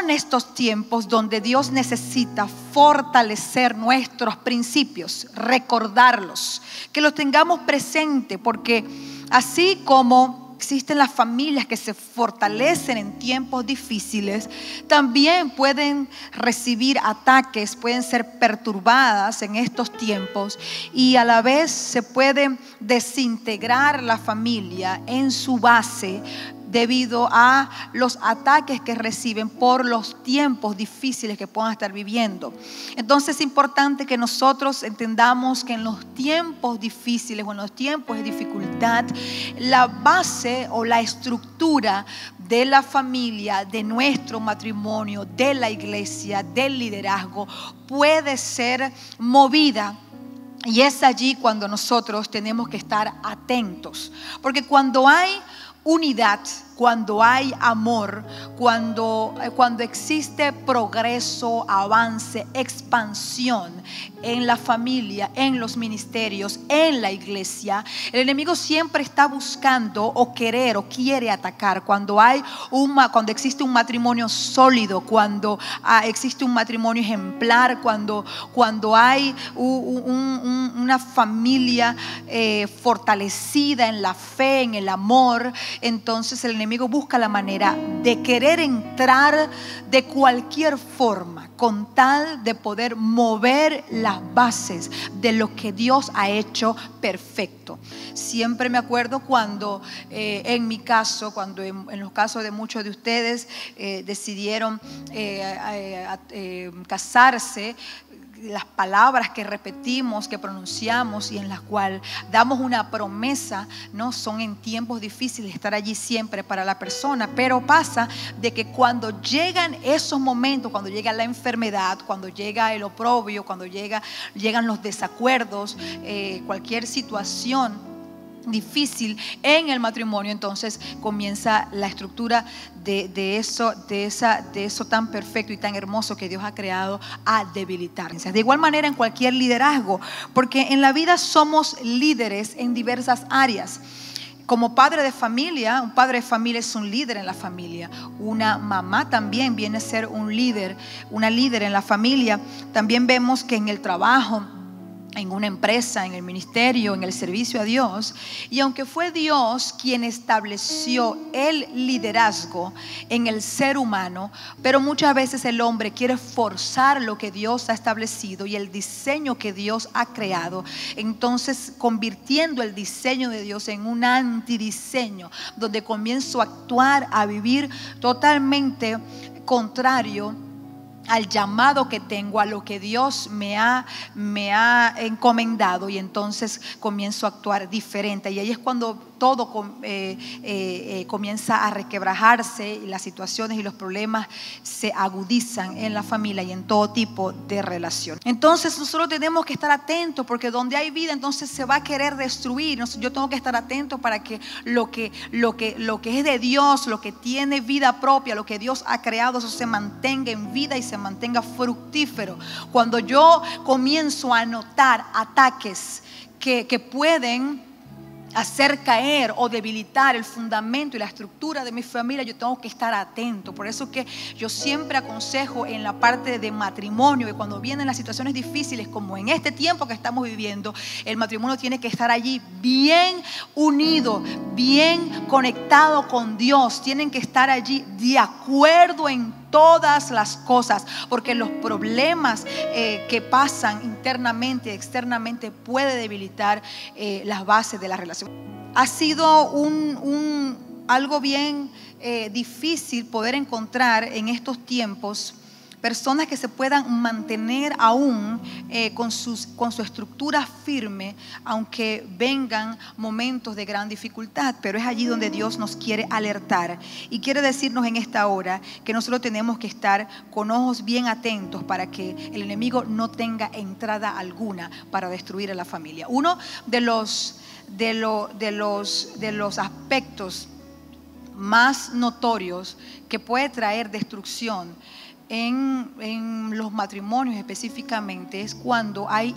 son estos tiempos donde Dios necesita fortalecer nuestros principios, recordarlos, que los tengamos presente, porque así como existen las familias que se fortalecen en tiempos difíciles, también pueden recibir ataques, pueden ser perturbadas en estos tiempos y a la vez se puede desintegrar la familia en su base debido a los ataques que reciben por los tiempos difíciles que puedan estar viviendo. Entonces es importante que nosotros entendamos que en los tiempos difíciles o en los tiempos de dificultad, la base o la estructura de la familia, de nuestro matrimonio, de la iglesia, del liderazgo, puede ser movida y es allí cuando nosotros tenemos que estar atentos. Porque cuando hay unidad, cuando hay amor, cuando, eh, cuando existe progreso, avance, expansión en la familia, en los ministerios, en la iglesia, el enemigo siempre está buscando o querer o quiere atacar. Cuando hay un, cuando existe un matrimonio sólido, cuando ah, existe un matrimonio ejemplar, cuando, cuando hay una familia eh, fortalecida en la fe, en el amor, entonces el enemigo busca la manera de querer entrar de cualquier forma con tal de poder mover las bases de lo que Dios ha hecho perfecto. Siempre me acuerdo cuando eh, en mi caso, cuando en, los casos de muchos de ustedes eh, decidieron eh, casarse, las palabras que repetimos, que pronunciamos y en las cuales damos una promesa, no son en tiempos difíciles estar allí siempre para la persona, pero pasa de que cuando llegan esos momentos, cuando llega la enfermedad, cuando llega el oprobio, cuando llega, llegan los desacuerdos, eh, cualquier situación, difícil en el matrimonio, entonces comienza la estructura de, eso, de, esa, de eso tan perfecto y tan hermoso que Dios ha creado a debilitarse. De igual manera en cualquier liderazgo, porque en la vida somos líderes en diversas áreas. Como padre de familia, un padre de familia es un líder en la familia. Una mamá también viene a ser un líder, una líder en la familia. También vemos que en el trabajo, en una empresa, en el ministerio, en el servicio a Dios. Y aunque fue Dios quien estableció el liderazgo en el ser humano, pero muchas veces el hombre quiere forzar lo que Dios ha establecido y el diseño que Dios ha creado, entonces convirtiendo el diseño de Dios en un antidiseño, donde comienzo a actuar, a vivir totalmente contrario al llamado que tengo, a lo que Dios me ha, me ha encomendado y entonces comienzo a actuar diferente. Y ahí es cuando todo eh, eh, eh, comienza a requebrajarse y las situaciones y los problemas se agudizan en la familia y en todo tipo de relación. Entonces nosotros tenemos que estar atentos porque donde hay vida entonces se va a querer destruir. Yo tengo que estar atento para que lo que, lo que, lo que es de Dios, lo que tiene vida propia, lo que Dios ha creado, eso se mantenga en vida y se mantenga fructífero. Cuando yo comienzo a notar ataques que, que pueden hacer caer o debilitar el fundamento y la estructura de mi familia, yo tengo que estar atento. Por eso que yo siempre aconsejo en la parte de matrimonio, que cuando vienen las situaciones difíciles, como en este tiempo que estamos viviendo, el matrimonio tiene que estar allí bien unido, bien conectado con Dios. Tienen que estar allí de acuerdo en todas las cosas, porque los problemas eh, que pasan internamente, externamente, puede debilitar eh, las bases de la relación. Ha sido un, algo bien eh, difícil poder encontrar en estos tiempos personas que se puedan mantener aún eh, con, sus, con su estructura firme, aunque vengan momentos de gran dificultad, pero es allí donde Dios nos quiere alertar y quiere decirnos en esta hora que nosotros tenemos que estar con ojos bien atentos para que el enemigo no tenga entrada alguna para destruir a la familia. Uno de los, de, de los, de los aspectos más notorios que puede traer destrucción en, los matrimonios específicamente es cuando, hay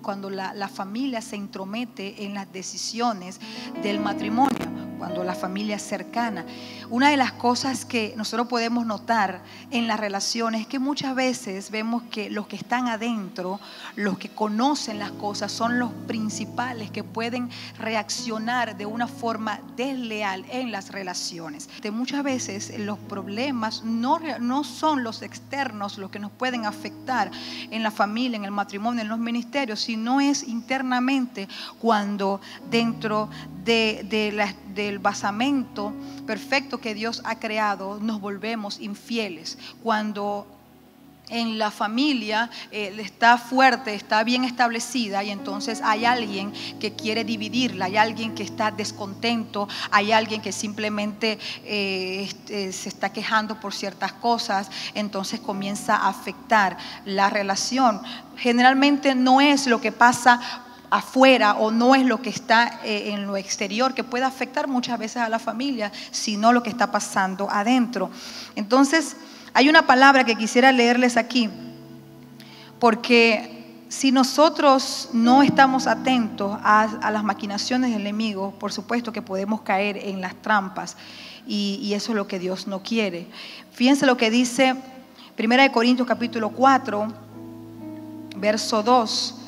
cuando la, la familia se intromete en las decisiones del matrimonio cuando la familia es cercana. Una de las cosas que nosotros podemos notar en las relaciones es que muchas veces vemos que los que están adentro, los que conocen las cosas, son los principales que pueden reaccionar de una forma desleal en las relaciones. De muchas veces los problemas no, no son los externos los que nos pueden afectar en la familia, en el matrimonio, en los ministerios, sino es internamente cuando dentro de, del basamento perfecto que Dios ha creado nos volvemos infieles. Cuando en la familia eh, está fuerte, está bien establecida y entonces hay alguien que quiere dividirla, hay alguien que está descontento, hay alguien que simplemente eh, este, se está quejando por ciertas cosas, entonces comienza a afectar la relación. Generalmente no es lo que pasa afuera o no es lo que está eh, en lo exterior que puede afectar muchas veces a la familia, sino lo que está pasando adentro. Entonces, hay una palabra que quisiera leerles aquí, porque si nosotros no estamos atentos a, las maquinaciones del enemigo, por supuesto que podemos caer en las trampas y, eso es lo que Dios no quiere. Fíjense lo que dice 1 Corintios capítulo 4, verso 2.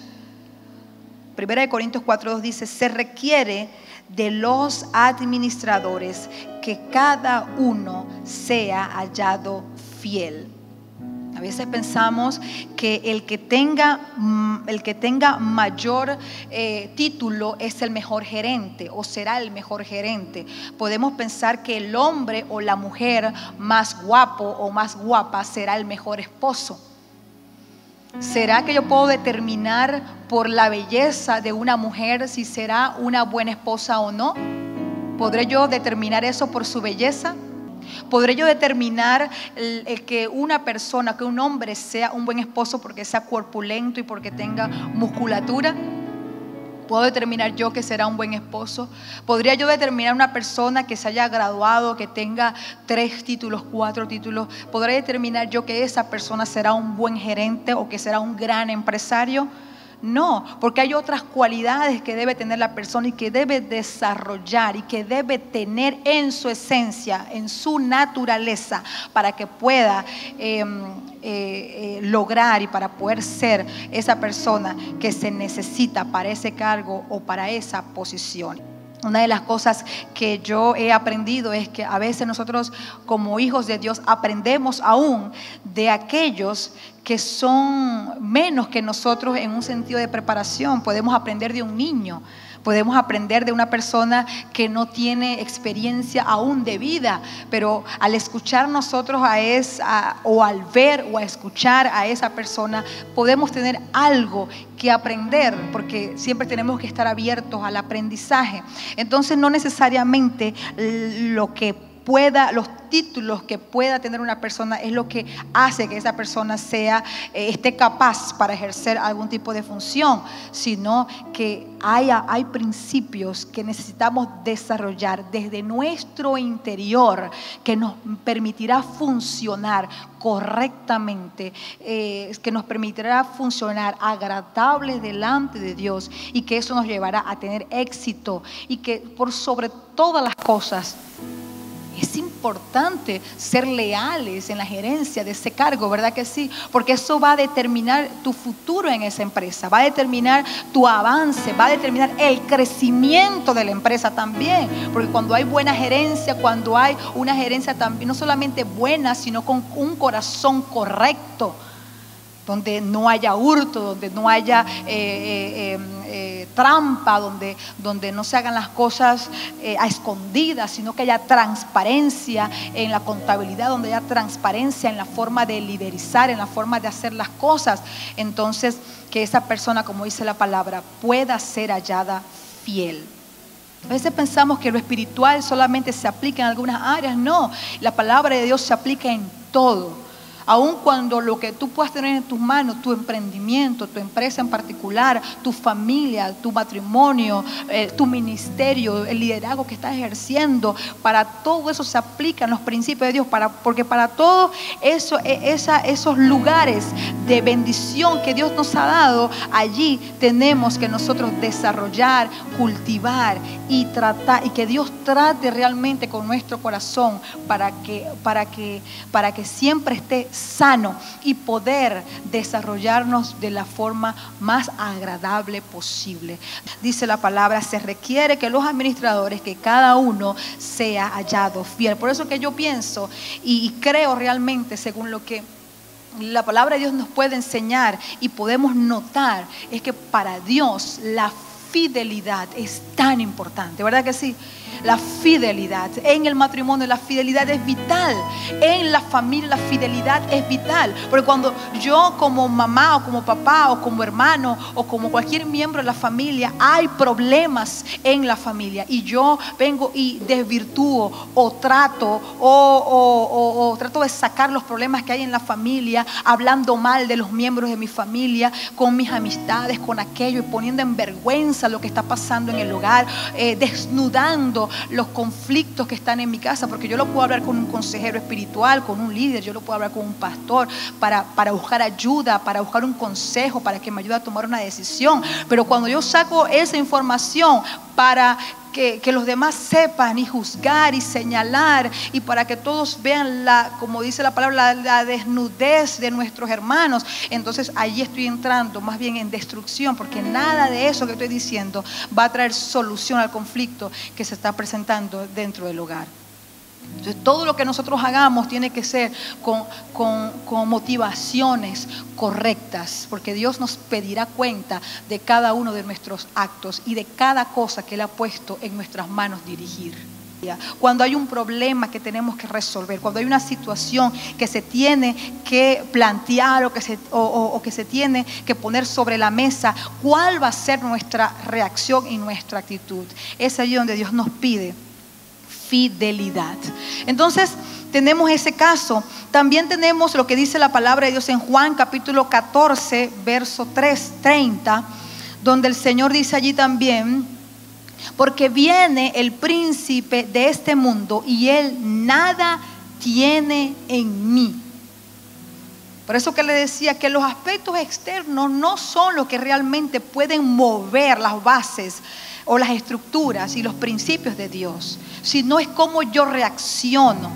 1 Corintios 4, 2 dice, se requiere de los administradores que cada uno sea hallado fiel. A veces pensamos que el que tenga, mm, el que tenga mayor eh, título es el mejor gerente o será el mejor gerente. Podemos pensar que el hombre o la mujer más guapo o más guapa será el mejor esposo. ¿Será que yo puedo determinar por la belleza de una mujer si será una buena esposa o no? ¿Podré yo determinar eso por su belleza? ¿Podré yo determinar el, que una persona, que un hombre sea un buen esposo porque sea corpulento y porque tenga musculatura? ¿Puedo determinar yo que será un buen esposo? ¿Podría yo determinar una persona que se haya graduado, que tenga tres títulos, cuatro títulos? ¿Podría determinar yo que esa persona será un buen gerente o que será un gran empresario? No, porque hay otras cualidades que debe tener la persona y que debe desarrollar y que debe tener en su esencia, en su naturaleza, para que pueda em, eh, eh, lograr y para poder ser esa persona que se necesita para ese cargo o para esa posición. Una de las cosas que yo he aprendido es que a veces nosotros como hijos de Dios aprendemos aún de aquellos que son menos que nosotros en un sentido de preparación. Podemos aprender de un niño, podemos aprender de una persona que no tiene experiencia aún de vida, pero al escuchar nosotros a esa, o al ver o a escuchar a esa persona, podemos tener algo que aprender, porque siempre tenemos que estar abiertos al aprendizaje. Entonces no necesariamente lo que los títulos que pueda tener una persona es lo que hace que esa persona sea, eh, esté capaz para ejercer algún tipo de función, sino que haya, hay principios que necesitamos desarrollar desde nuestro interior que nos permitirá funcionar correctamente, eh, que nos permitirá funcionar agradable delante de Dios y que eso nos llevará a tener éxito y que por sobre todas las cosas es importante ser leales en la gerencia de ese cargo, ¿verdad que sí? Porque eso va a determinar tu futuro en esa empresa, va a determinar tu avance, va a determinar el crecimiento de la empresa también. Porque cuando hay buena gerencia, cuando hay una gerencia también, no solamente buena, sino con un corazón correcto, donde no haya hurto, donde no haya... Eh, eh, em, eh, trampa, donde, donde no se hagan las cosas a escondidas, sino que haya transparencia en la contabilidad, donde haya transparencia en la forma de liderizar, en la forma de hacer las cosas. Entonces, que esa persona, como dice la palabra, pueda ser hallada fiel. A veces pensamos que lo espiritual solamente se aplica en algunas áreas. No, la palabra de Dios se aplica en todo aun cuando lo que tú puedas tener en tus manos, tu emprendimiento, tu empresa en particular, tu familia, tu matrimonio, eh, tu ministerio, el liderazgo que estás ejerciendo, para todo eso se aplican los principios de Dios, porque para todos eso, e, esos lugares de bendición que Dios nos ha dado, allí tenemos que nosotros desarrollar, cultivar y tratar, y que Dios trate realmente con nuestro corazón para que, para que, para que siempre esté sano y poder desarrollarnos de la forma más agradable posible. Dice la palabra, se requiere que los administradores, que cada uno sea hallado fiel. Por eso que yo pienso y, creo realmente, según lo que la palabra de Dios nos puede enseñar y podemos notar, es que para Dios la fidelidad es tan importante, ¿verdad que sí? La fidelidad. En el matrimonio la fidelidad es vital. En la familia la fidelidad es vital. Porque cuando yo como mamá o como papá o como hermano o como cualquier miembro de la familia hay problemas en la familia y yo vengo y desvirtúo o trato o, trato de sacar los problemas que hay en la familia hablando mal de los miembros de mi familia con mis amistades, con aquello y poniendo en vergüenza lo que está pasando en el hogar, eh, desnudando los conflictos que están en mi casa, porque yo lo puedo hablar con un consejero espiritual, con un líder, yo lo puedo hablar con un pastor para, para buscar ayuda, para buscar un consejo, para que me ayude a tomar una decisión. Pero cuando yo saco esa información para que, los demás sepan y juzgar y señalar y para que todos vean la, como dice la palabra, la, desnudez de nuestros hermanos. Entonces allí estoy entrando más bien en destrucción porque nada de eso que estoy diciendo va a traer solución al conflicto que se está presentando dentro del hogar. Entonces, todo lo que nosotros hagamos tiene que ser con, con, motivaciones correctas, porque Dios nos pedirá cuenta de cada uno de nuestros actos y de cada cosa que Él ha puesto en nuestras manos dirigir. Cuando hay un problema que tenemos que resolver, cuando hay una situación que se tiene que plantear o que se, o que se tiene que poner sobre la mesa, ¿cuál va a ser nuestra reacción y nuestra actitud? Es allí donde Dios nos pide fidelidad. Entonces, tenemos ese caso. También tenemos lo que dice la palabra de Dios en Juan capítulo 14, verso 3, 30, donde el Señor dice allí también, porque viene el príncipe de este mundo y él nada tiene en mí. Por eso que le decía que los aspectos externos no son los que realmente pueden mover las bases o las estructuras y los principios de Dios, sino es cómo yo reacciono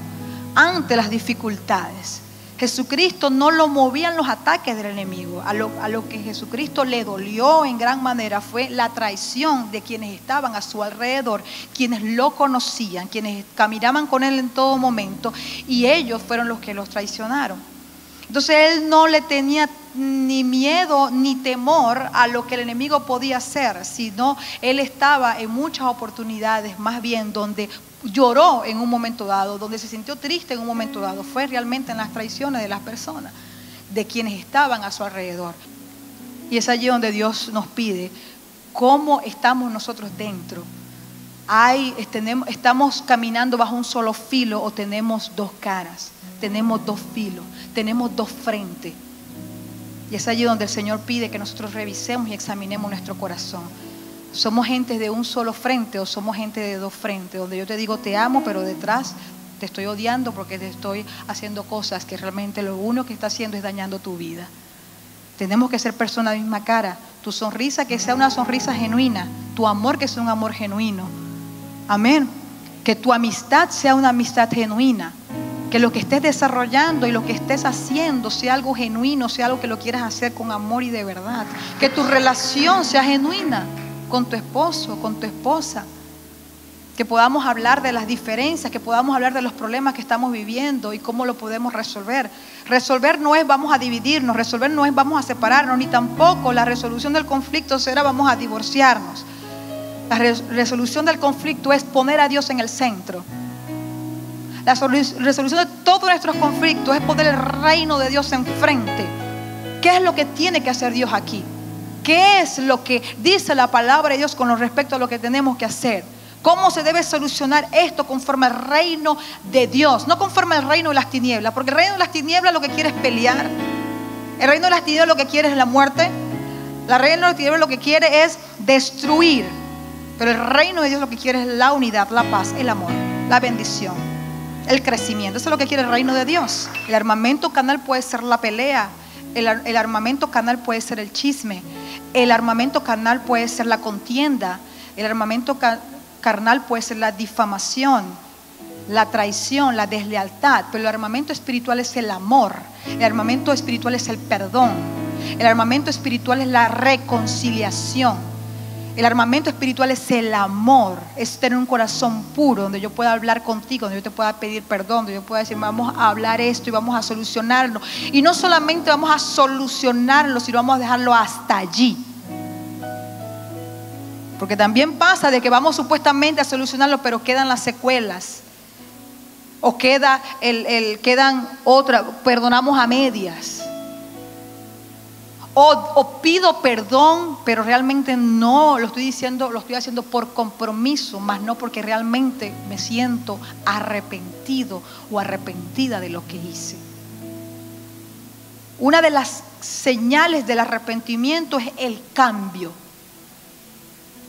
ante las dificultades. Jesucristo no lo movían los ataques del enemigo. A lo, a lo, que Jesucristo le dolió en gran manera fue la traición de quienes estaban a su alrededor, quienes lo conocían, quienes caminaban con él en todo momento, y ellos fueron los que los traicionaron. Entonces él no le tenía ni miedo ni temor a lo que el enemigo podía hacer, sino él estaba en muchas oportunidades más bien donde lloró en un momento dado, donde se sintió triste en un momento dado, fue realmente en las traiciones de las personas, de quienes estaban a su alrededor. Y es allí donde Dios nos pide cómo estamos nosotros dentro. Hay, estamos caminando bajo un solo filo o tenemos dos caras, tenemos dos filos, tenemos dos frentes. Y es allí donde el Señor pide que nosotros revisemos y examinemos nuestro corazón. ¿Somos gente de un solo frente o somos gente de dos frentes? Donde yo te digo te amo, pero detrás te estoy odiando porque te estoy haciendo cosas que realmente lo único que está haciendo es dañando tu vida. Tenemos que ser personas de misma cara. Tu sonrisa que sea una sonrisa genuina. Tu amor que sea un amor genuino. Amén. Que tu amistad sea una amistad genuina. Que lo que estés desarrollando y lo que estés haciendo sea algo genuino, sea algo que lo quieras hacer con amor y de verdad. Que tu relación sea genuina con tu esposo, con tu esposa. Que podamos hablar de las diferencias, que podamos hablar de los problemas que estamos viviendo y cómo lo podemos resolver. Resolver no es vamos a dividirnos, resolver no es vamos a separarnos, ni tampoco la resolución del conflicto será vamos a divorciarnos. La resolución del conflicto es poner a Dios en el centro. La resolución de todos nuestros conflictos es poner el reino de Dios enfrente. ¿Qué es lo que tiene que hacer Dios aquí? ¿Qué es lo que dice la palabra de Dios con respecto a lo que tenemos que hacer? ¿Cómo se debe solucionar esto conforme al reino de Dios? No conforme al reino de las tinieblas, porque el reino de las tinieblas lo que quiere es pelear. El reino de las tinieblas lo que quiere es la muerte. El reino de las tinieblas lo que quiere es destruir. Pero el reino de Dios lo que quiere es la unidad, la paz, el amor, la bendición, el crecimiento. Eso es lo que quiere el reino de Dios. El armamento canal puede ser la pelea. El, armamento canal puede ser el chisme. El armamento canal puede ser la contienda. El armamento carnal puede ser la difamación, la traición, la deslealtad, pero el armamento espiritual es el amor, el armamento espiritual es el perdón, el armamento espiritual es la reconciliación. El armamento espiritual es el amor, es tener un corazón puro donde yo pueda hablar contigo, donde yo te pueda pedir perdón, donde yo pueda decir, vamos a hablar esto y vamos a solucionarlo. Y no solamente vamos a solucionarlo, sino vamos a dejarlo hasta allí. Porque también pasa de que vamos supuestamente a solucionarlo, pero quedan las secuelas. O queda el, quedan otra, perdonamos a medias. O, pido perdón, pero realmente no lo estoy diciendo, lo estoy haciendo por compromiso, más no porque realmente me siento arrepentido o arrepentida de lo que hice. Una de las señales del arrepentimiento es el cambio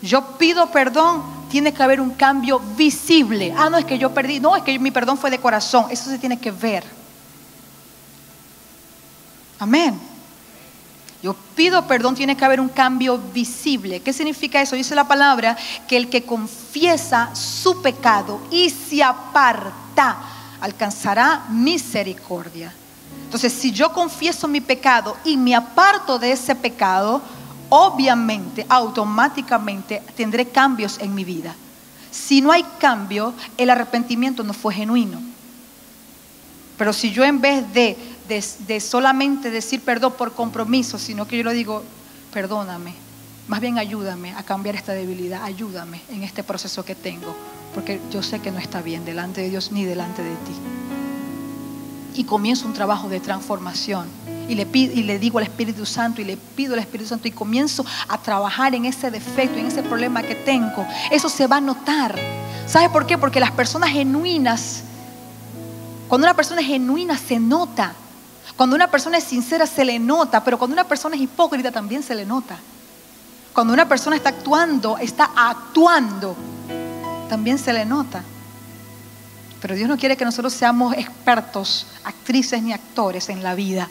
yo pido perdón, tiene que haber un cambio visible. Ah, no, es que yo perdí, no, es que mi perdón fue de corazón. Eso se tiene que ver. Amén. Yo pido perdón, tiene que haber un cambio visible. ¿Qué significa eso? Dice la palabra que el que confiesa su pecado y se aparta alcanzará misericordia. Entonces, si yo confieso mi pecado y me aparto de ese pecado, obviamente, automáticamente tendré cambios en mi vida. Si no hay cambio, el arrepentimiento no fue genuino. Pero si yo en vez de, de, solamente decir perdón por compromiso, sino que yo le digo, perdóname, más bien ayúdame a cambiar esta debilidad, ayúdame en este proceso que tengo, porque yo sé que no está bien delante de Dios ni delante de ti. Y comienzo un trabajo de transformación y le, pido, y le digo al Espíritu Santo y le pido al Espíritu Santo y comienzo a trabajar en ese defecto, en ese problema que tengo, eso se va a notar. ¿Sabe por qué? Porque las personas genuinas, cuando una persona genuina se nota. Cuando una persona es sincera se le nota, pero cuando una persona es hipócrita también se le nota. Cuando una persona está actuando, está actuando, también se le nota. Pero Dios no quiere que nosotros seamos expertos, actrices ni actores en la vida.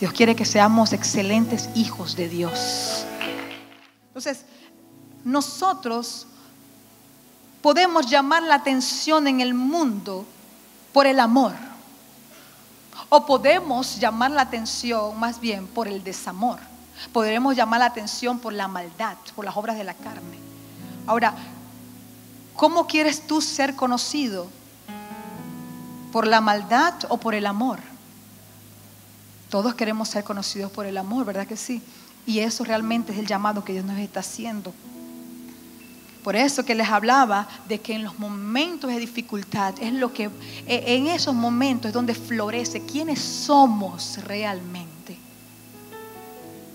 Dios quiere que seamos excelentes hijos de Dios. Entonces, nosotros podemos llamar la atención en el mundo por el amor. O podemos llamar la atención más bien por el desamor. Podremos llamar la atención por la maldad, por las obras de la carne. Ahora, ¿cómo quieres tú ser conocido? ¿Por la maldad o por el amor? Todos queremos ser conocidos por el amor, ¿verdad que sí? Y eso realmente es el llamado que Dios nos está haciendo. Por eso que les hablaba de que en los momentos de dificultad es lo que, e, en esos momentos es donde florece quiénes somos realmente.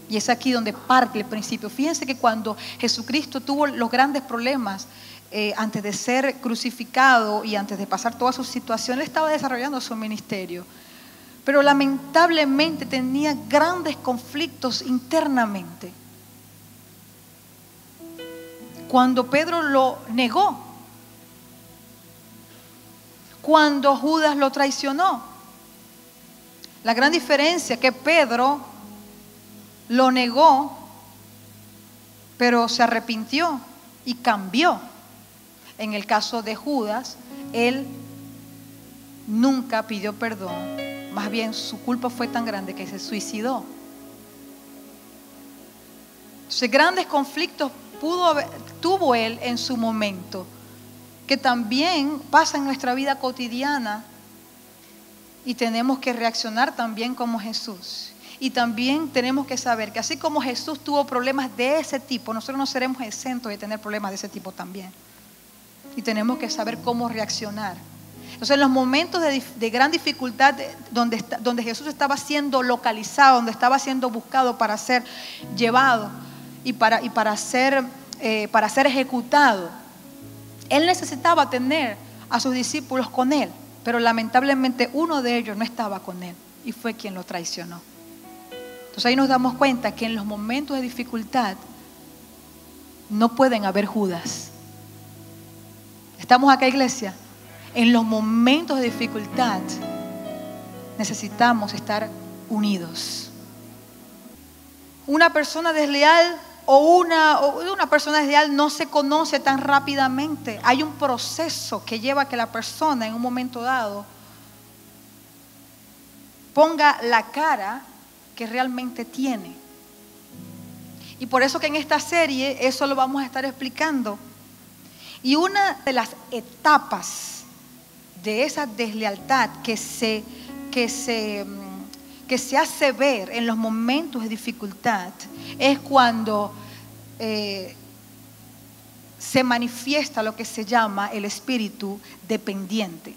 Y es aquí donde parte el principio. Fíjense que cuando Jesucristo tuvo los grandes problemas eh, antes de ser crucificado y antes de pasar toda su situación, él estaba desarrollando su ministerio pero lamentablemente tenía grandes conflictos internamente. Cuando Pedro lo negó, cuando Judas lo traicionó, la gran diferencia que Pedro lo negó, pero se arrepintió y cambió. En el caso de Judas, él nunca pidió perdón más bien su culpa fue tan grande que se suicidó. Entonces, grandes conflictos tuvo él en su momento, que también pasa en nuestra vida cotidiana y tenemos que reaccionar también como Jesús. Y también tenemos que saber que así como Jesús tuvo problemas de ese tipo, nosotros no seremos exentos de tener problemas de ese tipo también. Y tenemos que saber cómo reaccionar. Entonces, en los momentos de, gran dificultad, donde Jesús estaba siendo localizado, donde estaba siendo buscado para ser llevado y para, y para, ser, eh, para ser ejecutado, Él necesitaba tener a sus discípulos con él, pero lamentablemente uno de ellos no estaba con él y fue quien lo traicionó. Entonces ahí nos damos cuenta que en los momentos de dificultad no pueden haber Judas. ¿Estamos acá, iglesia? En los momentos de dificultad necesitamos estar unidos. Una persona desleal o una, una persona desleal no se conoce tan rápidamente. Hay un proceso que lleva a que la persona en un momento dado ponga la cara que realmente tiene. Y por eso que en esta serie eso lo vamos a estar explicando. Y una de las etapas de esa deslealtad que se, que se mm, que se hace ver en los momentos de dificultad es cuando eh, se manifiesta lo que se llama el espíritu dependiente.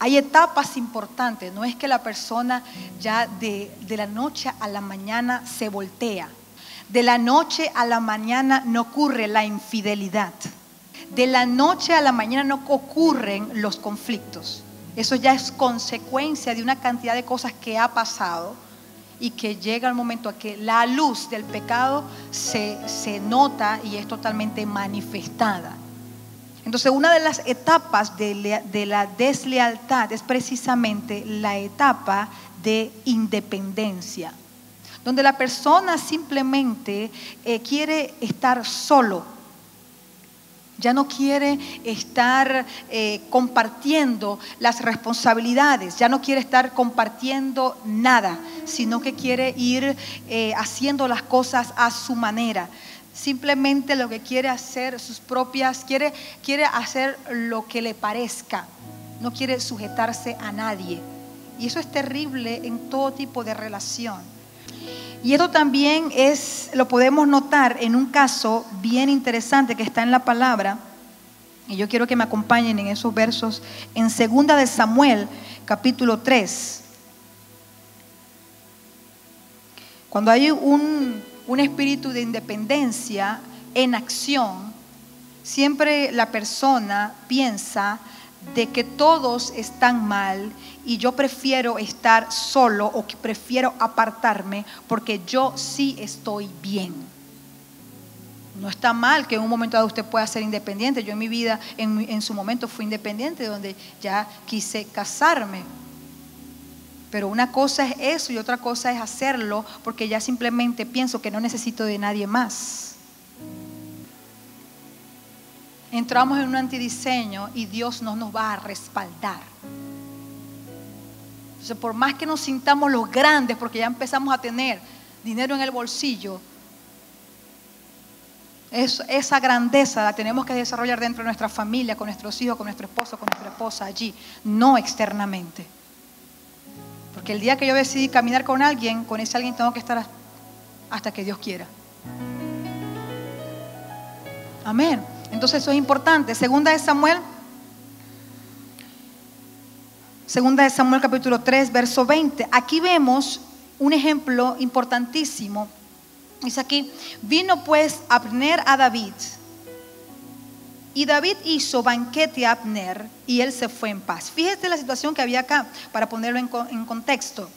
Hay etapas importantes, no es que la persona ya de, de la noche a la mañana se voltea, de la noche a la mañana no ocurre la infidelidad, de la noche a la mañana no ocurren los conflictos. Eso ya es consecuencia de una cantidad de cosas que ha pasado y que llega el momento a que la luz del pecado se, nota y es totalmente manifestada. Entonces, una de las etapas de, la deslealtad es precisamente la etapa de independencia, donde la persona simplemente eh, quiere estar solo, ya no quiere estar eh, compartiendo las responsabilidades, ya no quiere estar compartiendo nada, sino que quiere ir eh, haciendo las cosas a su manera. Simplemente lo que quiere hacer sus propias, quiere, quiere hacer lo que le parezca, no quiere sujetarse a nadie. Y eso es terrible en todo tipo de relación. Y esto también es, lo podemos notar en un caso bien interesante que está en la palabra. Y yo quiero que me acompañen en esos versos en segunda de Samuel, capítulo 3. Cuando hay un, un espíritu de independencia en acción, siempre la persona piensa de que todos están mal y yo prefiero estar solo o que prefiero apartarme porque yo sí estoy bien. No está mal que en un momento dado usted pueda ser independiente. Yo en mi vida, en, en su momento, fui independiente, donde ya quise casarme. Pero una cosa es eso y otra cosa es hacerlo porque ya simplemente pienso que no necesito de nadie más. Entramos en un antidiseño y Dios no nos va a respaldar. Entonces, por más que nos sintamos los grandes, porque ya empezamos a tener dinero en el bolsillo, esa grandeza la tenemos que desarrollar dentro de nuestra familia, con nuestros hijos, con nuestro esposo, con nuestra esposa allí, no externamente. Porque el día que yo decidí caminar con alguien, con ese alguien tengo que estar hasta que Dios quiera. Amén. Entonces eso es importante. Segunda de Samuel Segunda de Samuel capítulo 3, verso 20. Aquí vemos un ejemplo importantísimo. Dice aquí, vino pues Abner a David. Y David hizo banquete a Abner y él se fue en paz. Fíjate la situación que había acá para ponerlo en, en contexto.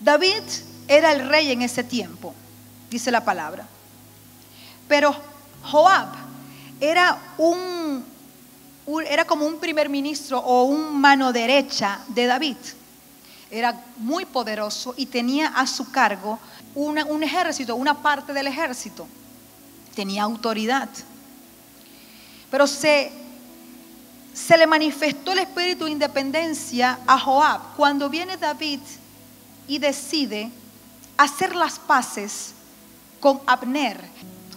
David era el rey en ese tiempo, dice la palabra. Pero Joab era un era como un primer ministro o un mano derecha de David. Era muy poderoso y tenía a su cargo un ejército, una parte del ejército. Tenía autoridad. Pero se, se le manifestó el espíritu de independencia a Joab cuando viene David y decide hacer las paces con Abner.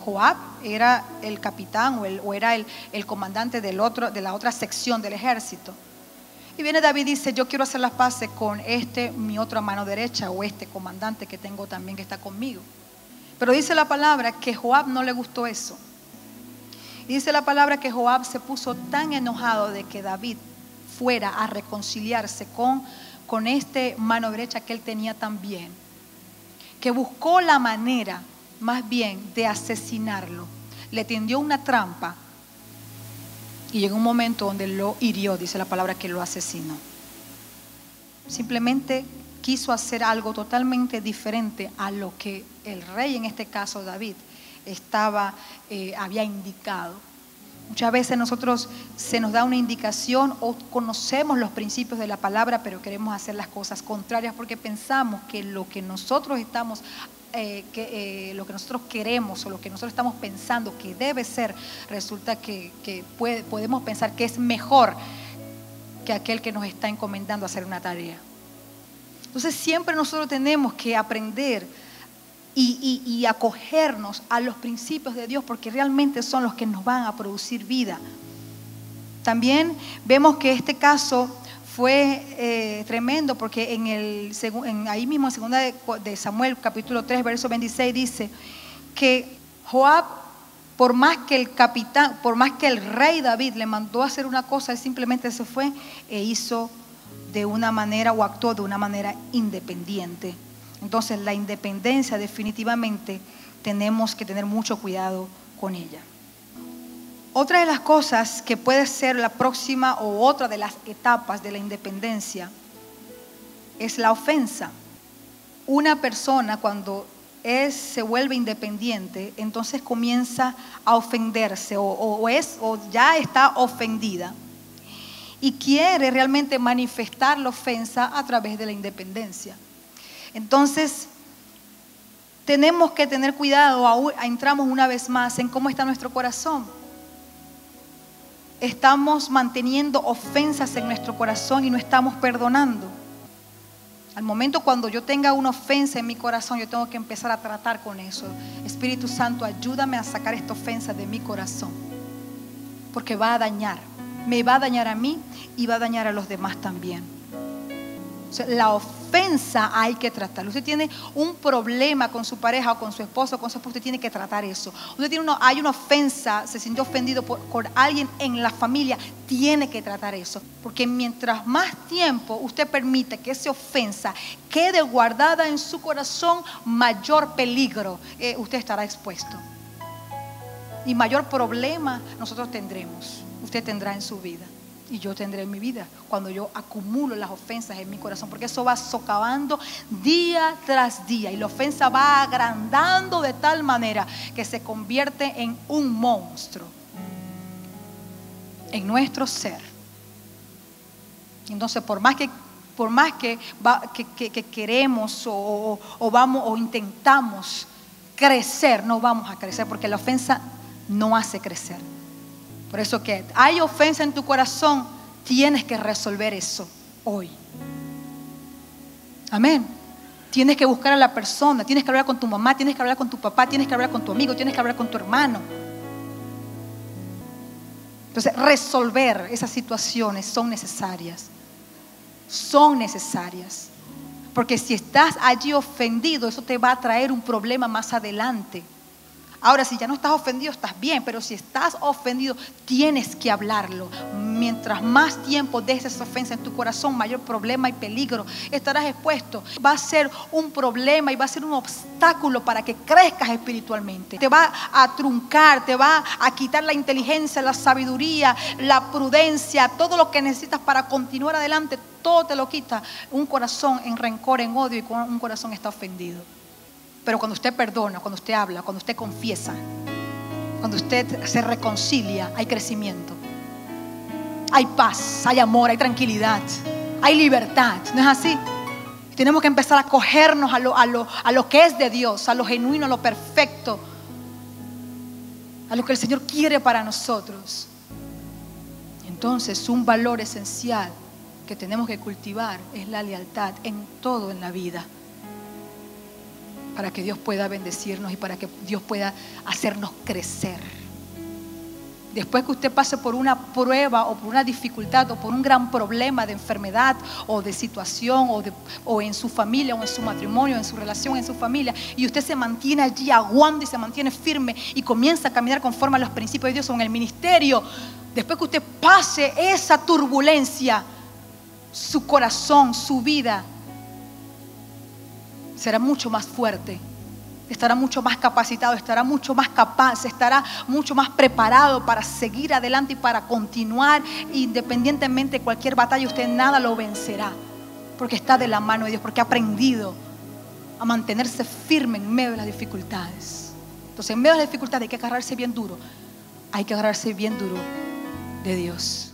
Joab era el capitán o, era el, comandante del otro, de la otra sección del ejército. Y viene David y dice, yo quiero hacer las paces con este, mi otra mano derecha, o este comandante que tengo también que está conmigo. Pero dice la palabra que Joab no le gustó eso. Y dice la palabra que Joab se puso tan enojado de que David fuera a reconciliarse con, con este mano derecha que él tenía también, que buscó la manera más bien de asesinarlo, le tendió una trampa y llegó un momento donde lo hirió, dice la palabra que lo asesinó. Simplemente quiso hacer algo totalmente diferente a lo que el rey, en este caso David, estaba, eh, había indicado. Muchas veces nosotros se nos da una indicación o conocemos los principios de la palabra, pero queremos hacer las cosas contrarias porque pensamos que lo que nosotros estamos eh, eh, lo que nosotros queremos o lo que nosotros estamos pensando que debe ser, resulta que, podemos pensar que es mejor que aquel que nos está encomendando hacer una tarea. Entonces siempre nosotros tenemos que aprender y, y, acogernos a los principios de Dios porque realmente son los que nos van a producir vida. También vemos que este caso fue eh, tremendo porque en el, en, ahí mismo en segunda de, Samuel capítulo 3 verso 26 dice que Joab por más que el capitán, por más que el rey David le mandó a hacer una cosa, él simplemente se fue e hizo de una manera o actuó de una manera independiente. Entonces la independencia definitivamente tenemos que tener mucho cuidado con ella. Otra de las cosas que puede ser la próxima o otra de las etapas de la independencia es la ofensa. Una persona cuando es, se vuelve independiente, entonces comienza a ofenderse o, es, o ya está ofendida y quiere realmente manifestar la ofensa a través de la independencia. Entonces, tenemos que tener cuidado, entramos una vez más en cómo está nuestro corazón estamos manteniendo ofensas en nuestro corazón y no estamos perdonando. Al momento cuando yo tenga una ofensa en mi corazón, yo tengo que empezar a tratar con eso. Espíritu Santo, ayúdame a sacar esta ofensa de mi corazón. Porque va a dañar. Me va a dañar a mí y va a dañar a los demás también. La ofensa hay que tratarlo. Usted tiene un problema con su pareja o con su esposo con su esposa, usted tiene que tratar eso. Usted tiene uno, hay una ofensa, se sintió ofendido por, por alguien en la familia, tiene que tratar eso. Porque mientras más tiempo usted permite que esa ofensa quede guardada en su corazón, mayor peligro eh, usted estará expuesto. Y mayor problema nosotros tendremos, usted tendrá en su vida y yo tendré en mi vida cuando yo acumulo las ofensas en mi corazón, porque eso va socavando día tras día y la ofensa va agrandando de tal manera que se convierte en un monstruo en nuestro ser. Entonces, por más que por más que, que, queremos o vamos o intentamos crecer, no vamos a crecer porque la ofensa no hace crecer. Por eso que hay ofensa en tu corazón, tienes que resolver eso hoy. Amén. Tienes que buscar a la persona, tienes que hablar con tu mamá, tienes que hablar con tu papá, tienes que hablar con tu amigo, tienes que hablar con tu hermano. Entonces, resolver esas situaciones son necesarias. Son necesarias. Porque si estás allí ofendido, eso te va a traer un problema más adelante. Ahora, si ya no estás ofendido, estás bien, pero si estás ofendido, tienes que hablarlo. Mientras más tiempo dejes esa ofensa en tu corazón, mayor problema y peligro estarás expuesto. Va a ser un problema y va a ser un obstáculo para que crezcas espiritualmente. Te va a truncar, te va a quitar la inteligencia, la sabiduría, la prudencia, todo lo que necesitas para continuar adelante. Todo te lo quita un corazón en rencor, en odio y un corazón está ofendido. Pero cuando usted perdona, cuando usted habla, cuando usted confiesa, cuando usted se reconcilia, hay crecimiento. Hay paz, hay amor, hay tranquilidad, hay libertad. ¿No es así? Tenemos que empezar a cogernos a lo, a lo, a lo que es de Dios, a lo genuino, a lo perfecto, a lo que el Señor quiere para nosotros. Entonces, un valor esencial que tenemos que cultivar es la lealtad en todo en la vida para que Dios pueda bendecirnos y para que Dios pueda hacernos crecer. Después que usted pase por una prueba o por una dificultad o por un gran problema de enfermedad o de situación o, o en su familia o en su matrimonio, en su relación, en su familia, y usted se mantiene allí aguando y se mantiene firme y comienza a caminar conforme a los principios de Dios o en el ministerio, después que usted pase esa turbulencia, su corazón, su vida será mucho más fuerte estará mucho más capacitado, estará mucho más capaz, estará mucho más preparado para seguir adelante y para continuar. Independientemente de cualquier batalla, usted nada lo vencerá, porque está de la mano de Dios, porque ha aprendido a mantenerse firme en medio de las dificultades. Entonces, en medio de las dificultades hay que agarrarse bien duro, hay que agarrarse bien duro de Dios.